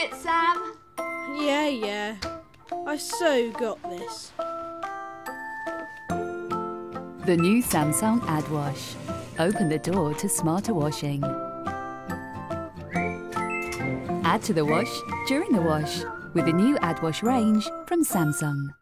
it, Sam? Yeah, yeah. I so got this. The new Samsung AddWash. Open the door to smarter washing. Add to the wash during the wash with the new AddWash range from Samsung.